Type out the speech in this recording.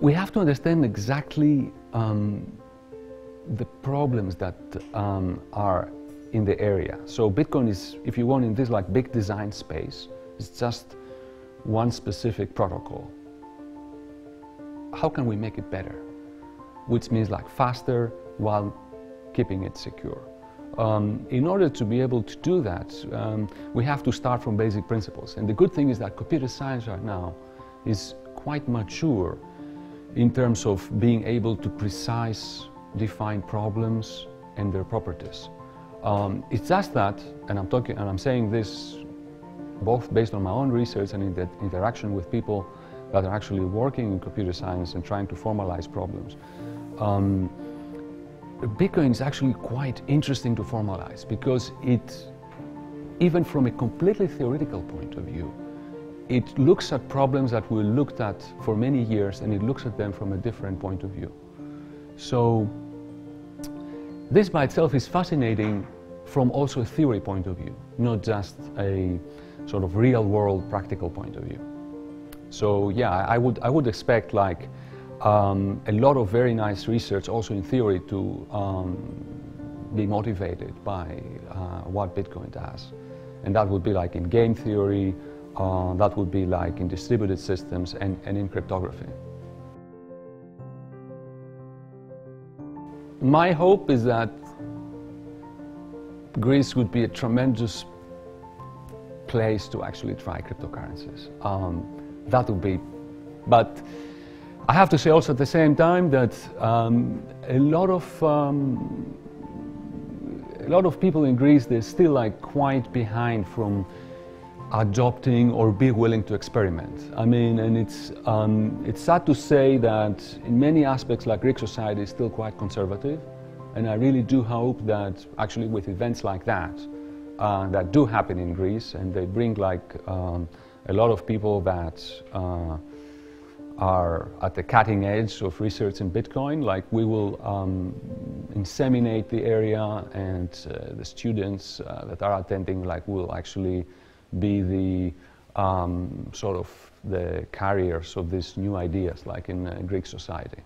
we have to understand exactly um, the problems that um, are in the area. So Bitcoin is, if you want, in this like big design space, it's just one specific protocol. How can we make it better? Which means like faster while keeping it secure. Um, in order to be able to do that, um, we have to start from basic principles. And the good thing is that computer science right now is quite mature in terms of being able to precise define problems and their properties. Um, it's just that, and I'm talking, and I'm saying this both based on my own research and in the interaction with people that are actually working in computer science and trying to formalize problems. Um, Bitcoin is actually quite interesting to formalize because it, even from a completely theoretical point of view, it looks at problems that we looked at for many years and it looks at them from a different point of view. So this by itself is fascinating from also a theory point of view, not just a sort of real world practical point of view. So yeah, I would, I would expect like um, a lot of very nice research also in theory to um, be motivated by uh, what Bitcoin does. And that would be like in game theory, uh, that would be like in distributed systems and, and in cryptography. My hope is that Greece would be a tremendous place to actually try cryptocurrencies. Um, that would be, but I have to say also at the same time that um, a lot of um, a lot of people in Greece they're still like quite behind from adopting or be willing to experiment. I mean, and it's um, it's sad to say that in many aspects, like Greek society is still quite conservative, and I really do hope that actually with events like that uh, that do happen in Greece, and they bring like um, a lot of people that. Uh, are at the cutting edge of research in Bitcoin. Like we will um, inseminate the area and uh, the students uh, that are attending like will actually be the um, sort of the carriers of these new ideas like in uh, Greek society.